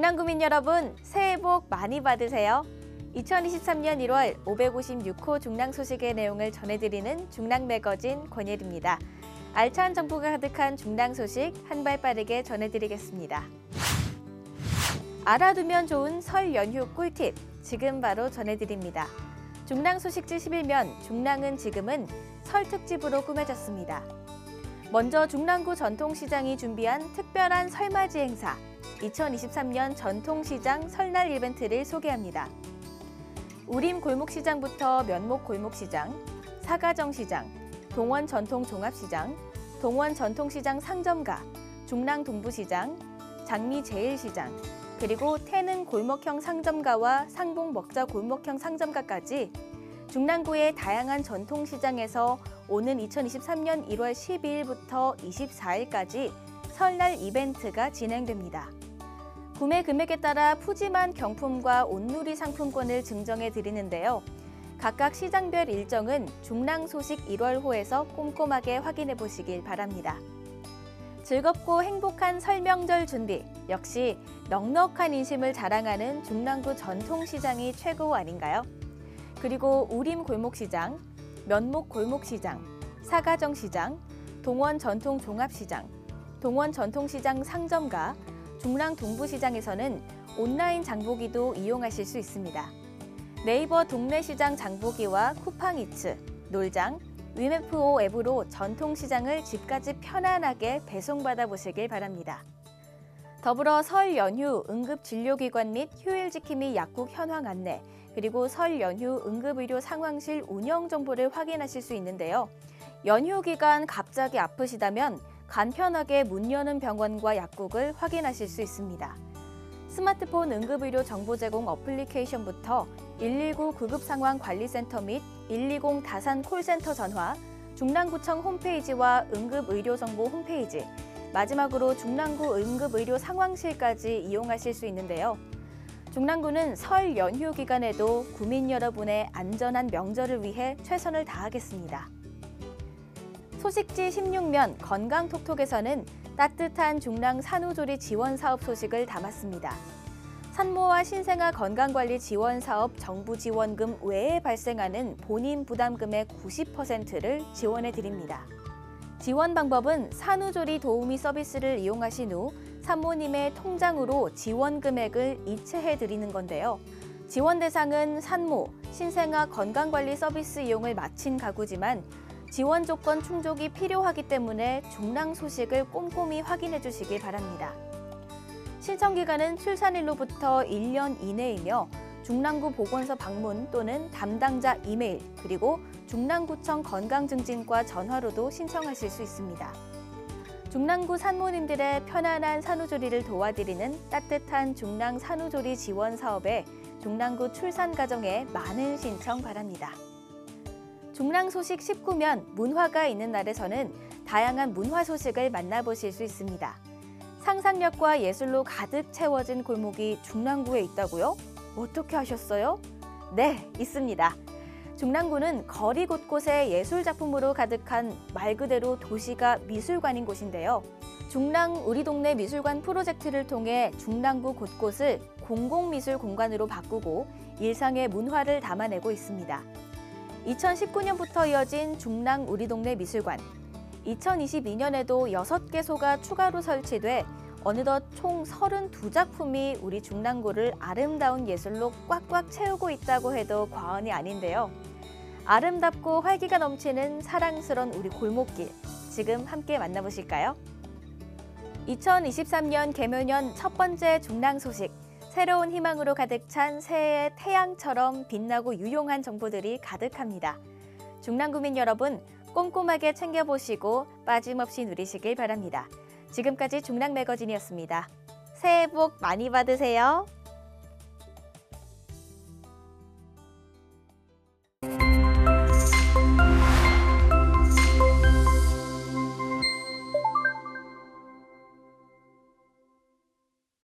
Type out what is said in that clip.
중랑구민 여러분, 새해 복 많이 받으세요. 2023년 1월 556호 중랑 소식의 내용을 전해드리는 중랑 매거진 권예리입니다. 알찬 정보가 가득한 중랑 소식 한 발 빠르게 전해드리겠습니다. 알아두면 좋은 설 연휴 꿀팁 지금 바로 전해드립니다. 중랑 소식지 11면 중랑은 지금은 설 특집으로 꾸며졌습니다. 먼저 중랑구 전통시장이 준비한 특별한 설맞이 행사 2023년 전통시장 설날 이벤트를 소개합니다. 우림 골목시장부터 면목 골목시장, 사가정시장, 동원 전통 종합시장, 동원 전통시장 상점가, 중랑 동부시장, 장미 제일시장, 그리고 태릉 골목형 상점가와 상봉 먹자 골목형 상점가까지 중랑구의 다양한 전통시장에서 오는 2023년 1월 12일부터 24일까지 설날 이벤트가 진행됩니다. 구매 금액에 따라 푸짐한 경품과 온누리 상품권을 증정해 드리는데요. 각각 시장별 일정은 중랑 소식 1월호에서 꼼꼼하게 확인해 보시길 바랍니다. 즐겁고 행복한 설명절 준비 역시 넉넉한 인심을 자랑하는 중랑구 전통시장이 최고 아닌가요? 그리고 우림 골목시장, 면목 골목시장, 사가정 시장, 동원 전통 종합시장, 동원 전통시장 상점가, 중랑 동부시장에서는 온라인 장보기도 이용하실 수 있습니다. 네이버 동네시장 장보기와 쿠팡이츠, 놀장, 위메프오 앱으로 전통시장을 집까지 편안하게 배송받아 보시길 바랍니다. 더불어 설 연휴 응급진료기관 및 휴일 지킴이 약국 현황 안내, 그리고 설 연휴 응급의료 상황실 운영 정보를 확인하실 수 있는데요. 연휴 기간 갑자기 아프시다면 간편하게 문 여는 병원과 약국을 확인하실 수 있습니다. 스마트폰 응급의료 정보 제공 어플리케이션부터 119 구급 상황 관리센터 및 120 다산 콜센터 전화, 중랑구청 홈페이지와 응급의료 정보 홈페이지, 마지막으로 중랑구 응급의료 상황실까지 이용하실 수 있는데요. 중랑구는 설 연휴 기간에도 구민 여러분의 안전한 명절을 위해 최선을 다하겠습니다. 소식지 16면 건강톡톡에서는 따뜻한 중랑 산후조리 지원 사업 소식을 담았습니다. 산모와 신생아 건강관리 지원 사업 정부 지원금 외에 발생하는 본인 부담금의 90%를 지원해 드립니다. 지원 방법은 산후조리 도우미 서비스를 이용하신 후 산모님의 통장으로 지원 금액을 이체해 드리는 건데요. 지원 대상은 산모, 신생아 건강관리 서비스 이용을 마친 가구지만 지원 조건 충족이 필요하기 때문에 중랑 소식을 꼼꼼히 확인해 주시기 바랍니다. 신청 기간은 출산일로부터 1년 이내이며 중랑구 보건소 방문 또는 담당자 이메일 그리고 중랑구청 건강증진과 전화로도 신청하실 수 있습니다. 중랑구 산모님들의 편안한 산후조리를 도와드리는 따뜻한 중랑 산후조리 지원 사업에 중랑구 출산 가정에 많은 신청 바랍니다. 중랑 소식 19면 문화가 있는 날에서는 다양한 문화 소식을 만나보실 수 있습니다. 상상력과 예술로 가득 채워진 골목이 중랑구에 있다고요? 어떻게 하셨어요? 네, 있습니다. 중랑구는 거리 곳곳에 예술 작품으로 가득한 말 그대로 도시가 미술관인 곳인데요. 중랑 우리 동네 미술관 프로젝트를 통해 중랑구 곳곳을 공공미술 공간으로 바꾸고 일상의 문화를 담아내고 있습니다. 2019년부터 이어진 중랑 우리 동네 미술관. 2022년에도 6개소가 추가로 설치돼 어느덧 총 32작품이 우리 중랑구를 아름다운 예술로 꽉꽉 채우고 있다고 해도 과언이 아닌데요. 아름답고 활기가 넘치는 사랑스런 우리 골목길. 지금 함께 만나보실까요? 2023년 개묘년 첫 번째 중랑 소식. 새로운 희망으로 가득 찬 새해의 태양처럼 빛나고 유용한 정보들이 가득합니다. 중랑구민 여러분, 꼼꼼하게 챙겨보시고 빠짐없이 누리시길 바랍니다. 지금까지 중랑 매거진이었습니다. 새해 복 많이 받으세요.